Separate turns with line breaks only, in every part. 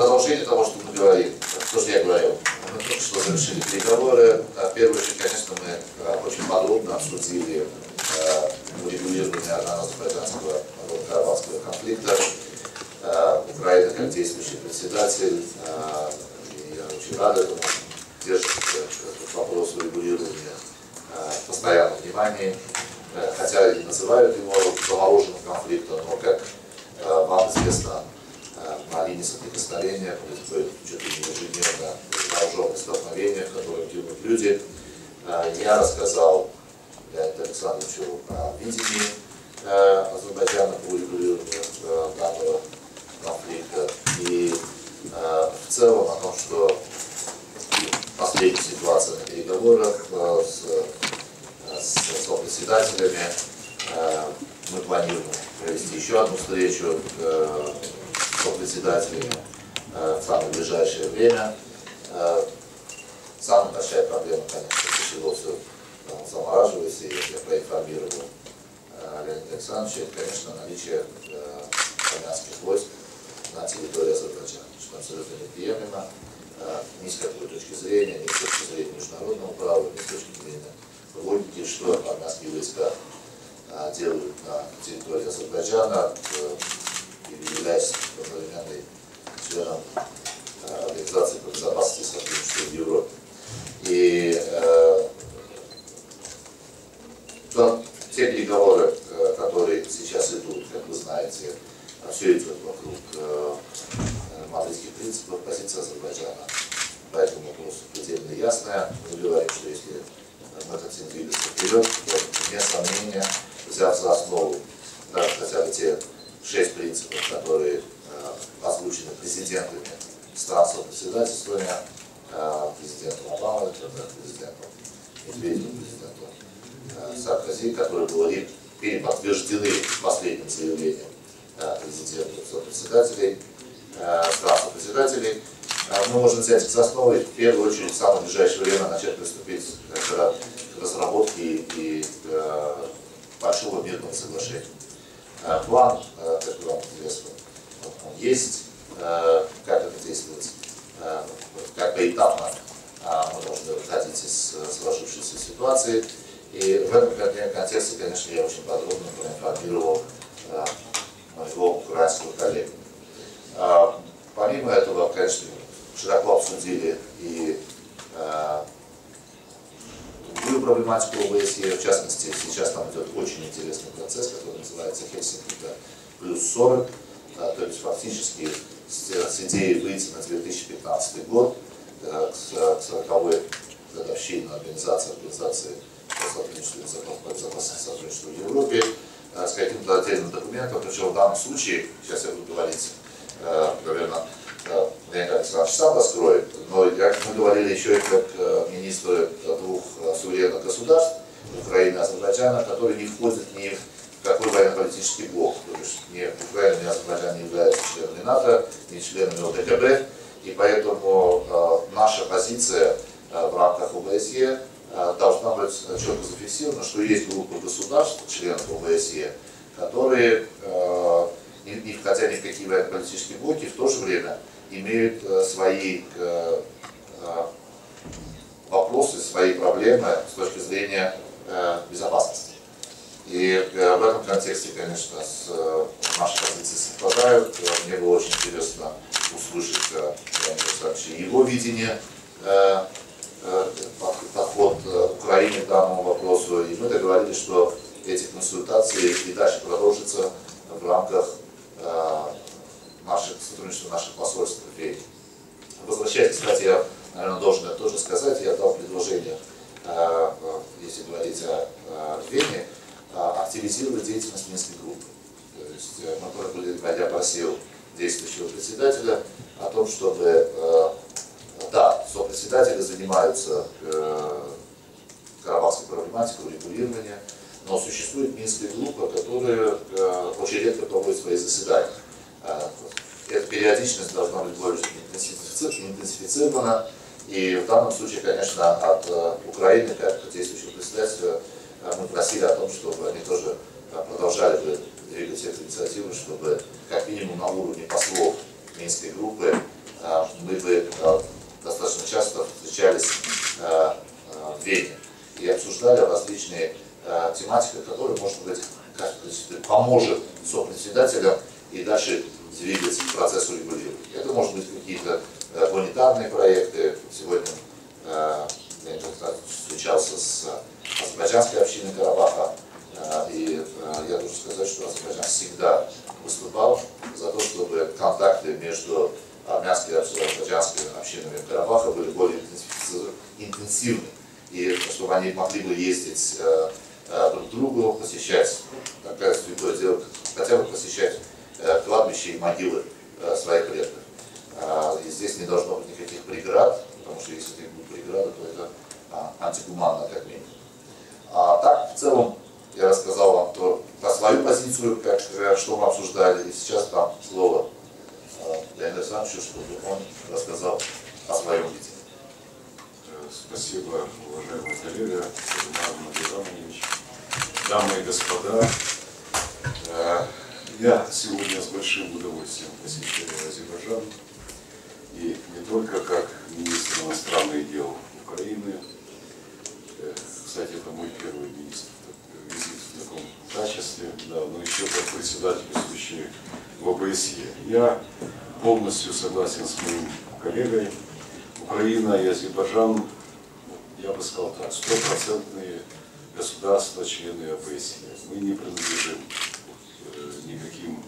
продолжение того, что мы говорим, то, что я говорил, мы только что завершили переговоры. В первую конечно, мы очень подробно обсудили урегулирование армяно-азербайджанского карабахского конфликта. Украина как действующий председатель, и я очень рад этому, держит этот вопрос урегулирования постоянно внимание, хотя и называют его замороженным конфликтом, но, как вам известно, на линии соприкосновения происходит чуть ли не ежедневно вооруженные столкновения, в которых люди. Я рассказал Леониду Александровичу о видении Азербайджана по урегулированию данного конфликта и в целом о том, что последняя ситуация на переговорах с, с сопредседателями мы планируем провести еще одну встречу сопредседателями в самое ближайшее время. Самая большая проблема, конечно, начало все замораживается, и я проинформировал Леонида Александровича, это, конечно, наличие армянских войск на территории Азербайджана, что абсолютно неприемлемо ни с какой точки зрения, ни с точки зрения международного права, ни с точки зрения логики, что армянские войска делают на территории Азербайджана, являясь членом Организации по безопасности и сотрудничеству в Европе. И э, то, те переговоры, которые сейчас идут, как вы знаете, все идет вокруг э, мадридских принципов, позиция Азербайджана. Поэтому вопрос предельно ясная. Мы говорим, что если мы хотим двигаться вперед, то нет сомнения, взяв за основу даже хотя бы те шесть принципов, которые э, озвучены президентами стран сопредседательствования, э, президентом Обамой, президентом Медведевым, президентом э, Саркози, которые были переподтверждены последним заявлением э, президентов сопредседателей, э, стран сопредседателей. Э, мы можем взять за основу в первую очередь в самое ближайшее время начать приступить к разработке и э, большого мирного соглашения. Э, план, э, как вам известно, он есть, э, как это действует, как поэтапно мы должны выходить из сложившейся ситуации. И в этом контексте, конечно, я очень подробно проинформировал моего украинского коллегу. Помимо этого, конечно, широко обсудили и другую проблематику ОБСЕ, в частности, сейчас там идет очень интересный процесс, который называется Хельсинки плюс 40, то есть фактически с, с идеей выйти на 2015 год, к 40-й годовщине организации, организации сотрудничества безопасности сотрудничества в Европе, с каким-то отдельным документом, причем в данном случае, сейчас я буду говорить, наверное, Леонид Александрович сам раскроет, но как мы говорили еще и как министры двух суверенных государств, Украины и Азербайджана, которые не входят ни в какой военно-политический блок. То есть ни Украина, ни Азербайджан не являются членами НАТО, ни членами ОДКБ, и поэтому э, наша позиция э, в рамках ОБСЕ э, должна быть четко зафиксирована, что есть группа государств, членов ОБСЕ, которые, э, не, не входя ни в какие военно-политические блоки, в то же время имеют э, свои э, вопросы, свои проблемы с точки зрения э, безопасности. И э, в этом контексте, конечно, с э, нашей позиции совпадают. Мне было очень интересно услышать э, его видение э, э, подход э, Украины к данному вопросу. И мы договорились, что эти консультации и дальше продолжатся в рамках э, наших, сотрудничества наших посольств в Вене. Возвращаясь, кстати, я, наверное, должен это тоже сказать, я дал предложение, э, если говорить о Вене, активизировать деятельность Минской группы. То есть мы, я просил действующего председателя о том, чтобы, да, сопредседатели занимаются карабахской проблематикой, урегулированием, но существует Минская группа, которая очень редко проводит свои заседания. Периодичность должна быть более интенсифицирована. И в данном случае, конечно, от Украины, как действующего председательства, мы просили о том, чтобы они тоже продолжали бы двигать эту инициативу, чтобы как минимум на уровне послов Минской группы мы бы достаточно часто встречались в Вене и обсуждали различные тематики, которые, может быть, поможет сопредседателям и дальше двигать процесс урегулирования. Это может быть какие-то гуманитарные проекты. Сегодня я встречался с азербайджанской общиной Карабаха, и я должен сказать, что Азербайджан всегда выступал за то, чтобы контакты между армянской и азербайджанской общинами Карабаха были более интенсивны, и чтобы они могли бы ездить друг к другу, посещать, такая святое дело, хотя бы посещать кладбища и могилы своих предков. И здесь не должно быть никаких преград, потому что если это будут преграды, то это антигуманно как. А так, в целом, я рассказал вам то, про свою позицию, как, что мы обсуждали, и сейчас там слово Леониду Александровичу, чтобы он рассказал о своем видении.
Спасибо, уважаемый коллега, Владимир Иванович, дамы и господа. Я сегодня с большим удовольствием посещаю Азербайджан, и не только как министр иностранных дел Украины, кстати, это мой первый министр, визит в таком качестве, да, но еще как председательствующий в ОБСЕ. Я полностью согласен с моим коллегой. Украина и Азербайджан, я бы сказал так, стопроцентные государства, члены ОБСЕ. Мы не принадлежим никаким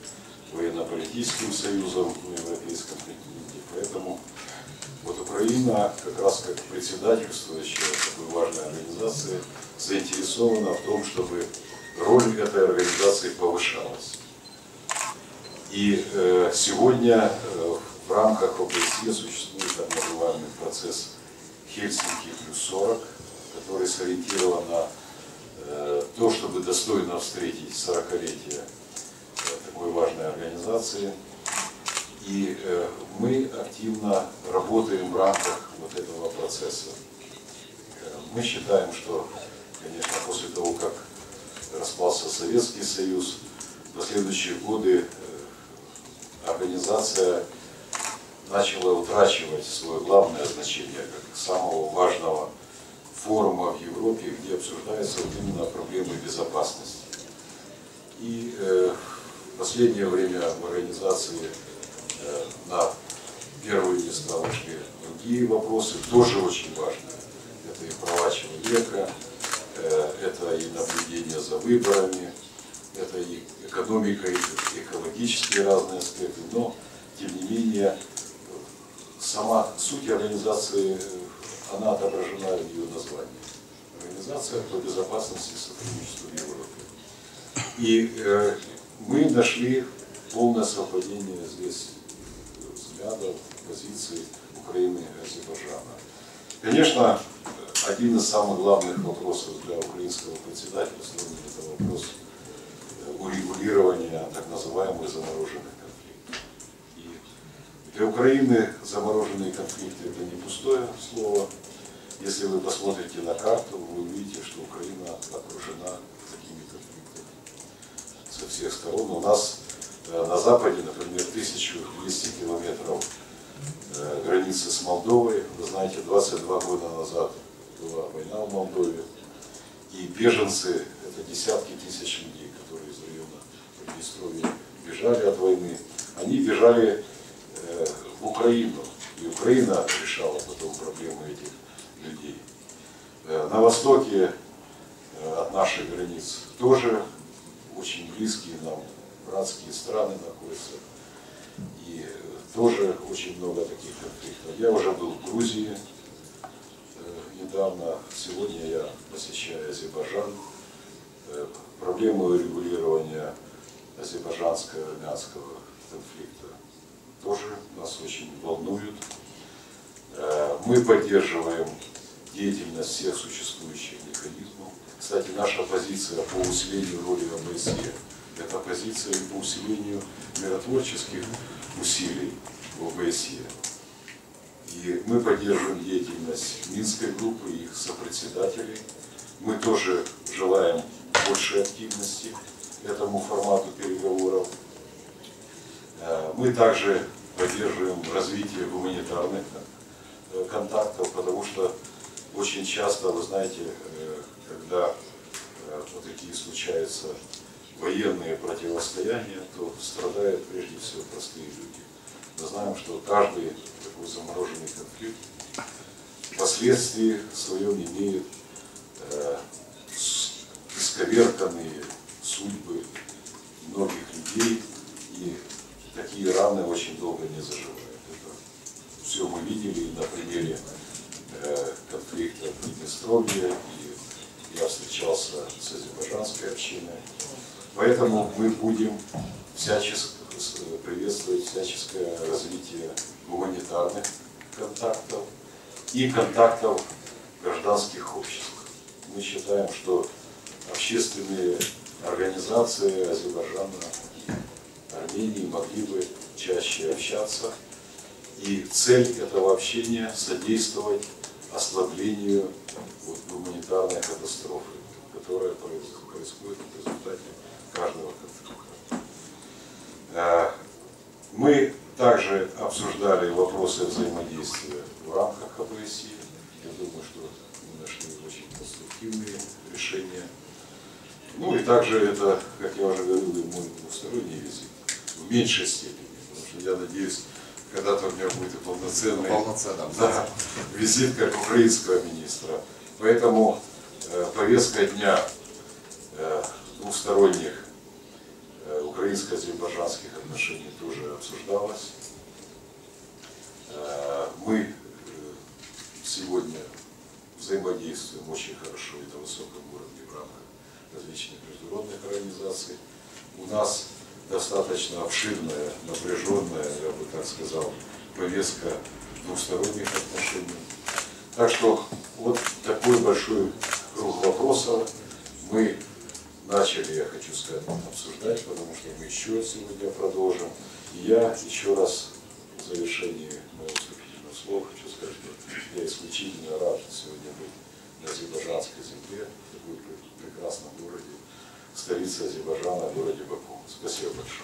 военно-политическим союзам на европейском континенте. Поэтому вот Украина, как раз как председательствующая такой важной организации, заинтересована в том, чтобы роль этой организации повышалась. И э, сегодня э, в рамках ОБСЕ существует так называемый процесс Хельсинки плюс 40, который сориентирован на э, то, чтобы достойно встретить 40-летие такой важной организации. И э, мы активно работаем в рамках вот этого процесса. Э, мы считаем, что, конечно, после того, как распался Советский Союз, в последующие годы э, организация начала утрачивать свое главное значение как самого важного форума в Европе, где обсуждаются вот именно проблемы безопасности. И э, в последнее время в организации на первые места вышли другие вопросы, тоже очень важные. Это и права человека, э, это и наблюдение за выборами, это и экономика, и экологические разные аспекты, но, тем не менее, сама суть организации, она отображена в ее названии. Организация по безопасности и сотрудничеству в Европе. И э, мы нашли полное совпадение здесь взглядов, позиций Украины и Азербайджана. Конечно, один из самых главных вопросов для украинского председательства это вопрос урегулирования так называемых замороженных конфликтов. И для Украины замороженные конфликты это не пустое слово. Если вы посмотрите на карту, вы увидите, что Украина окружена такими конфликтами со всех сторон. У нас э, на западе, например, 1200 километров э, границы с Молдовой. Вы знаете, 22 года назад была война в Молдове. И беженцы – это десятки тысяч людей, которые из района Приднестровья бежали от войны. Они бежали э, в Украину. И Украина решала потом проблемы этих людей. На востоке от наших границ тоже очень близкие нам братские страны находятся. И тоже очень много таких конфликтов. Я уже был в Грузии недавно. Сегодня я посещаю Азербайджан. Проблемы урегулирования азербайджанско-армянского конфликта тоже нас очень волнуют. Мы поддерживаем деятельность всех существующих механизмов. Кстати, наша позиция по усилению роли ОБСЕ – это позиция по усилению миротворческих усилий в ОБСЕ. И мы поддерживаем деятельность Минской группы, их сопредседателей. Мы тоже желаем большей активности этому формату переговоров. Мы также поддерживаем развитие гуманитарных э, контактов, потому что очень часто, вы знаете, э, когда э, вот такие случаются военные противостояния, то страдают прежде всего простые люди. Мы знаем, что каждый такой замороженный конфликт впоследствии в своем имеет э, исковерканные судьбы многих людей, и такие раны очень долго не заживают. Это все мы видели на примере э, конфликта в Приднестровье, и я встречался с азербайджанской общиной. Поэтому мы будем всячески приветствовать всяческое развитие гуманитарных контактов и контактов гражданских обществ. Мы считаем, что общественные организации Азербайджана Армении могли бы чаще общаться. И цель этого общения содействовать ослаблению вот, гуманитарной катастрофы, которая происходит в результате каждого конфликта. Э, Мы также обсуждали вопросы взаимодействия в рамках ОБСЕ. Я думаю, что мы нашли очень конструктивные решения. Ну и также это, как я уже говорил, и мой двусторонний визит в меньшей степени, потому что я надеюсь, когда-то у меня будет и полноценный
Полноценно.
да, визит как украинского министра. Поэтому э, повестка дня э, двусторонних э, украинско-азербайджанских отношений тоже обсуждалась. Э, мы э, сегодня взаимодействуем очень хорошо и на высоком уровне в рамках различных международных организаций. У нас достаточно обширная, напряженная, я бы так сказал, повестка двусторонних отношений. Так что вот такой большой круг вопросов мы начали, я хочу сказать, обсуждать, потому что мы еще сегодня продолжим. И я еще раз в завершении моего вступительного слова хочу сказать, что я исключительно рад сегодня быть на азербайджанской земле, в такой пр- прекрасном городе, столице Азербайджана, городе Баку. Спасибо большое.